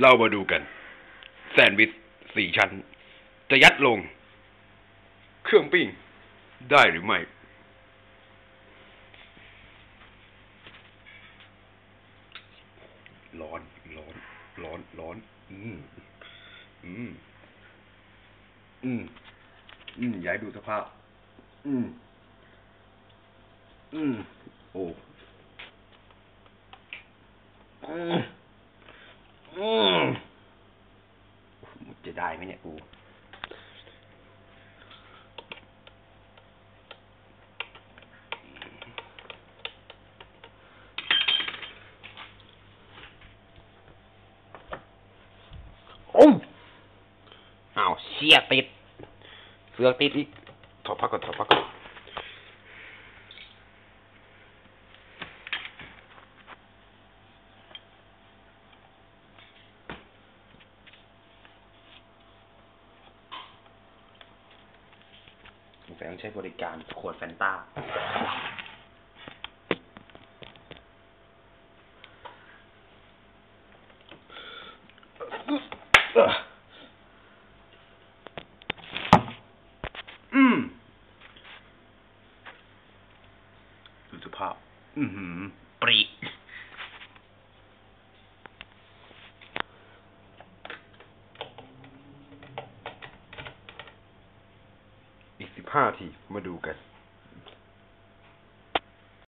เรามาดูกัน แซนด์วิชสี่ชั้น จะยัดลง เครื่องปิ้ง ได้หรือไม่ ร้อน ร้อน ร้อน ร้อน อืม อืม อืม อืมอยายดูสภาพ อืม อืม โอ้ อืม อืม จะ ได้ไหมเนี่ยกูโอ้อ้าวเชี่ยติด เสือกติดอีกถอดพักก่อนถอดพักก่อน สงสัยต้องใช้บริการขวดแฟนต้า อืมดูสภาพ อือหือปรี อีกสิบ ห้าทีมาดูกัน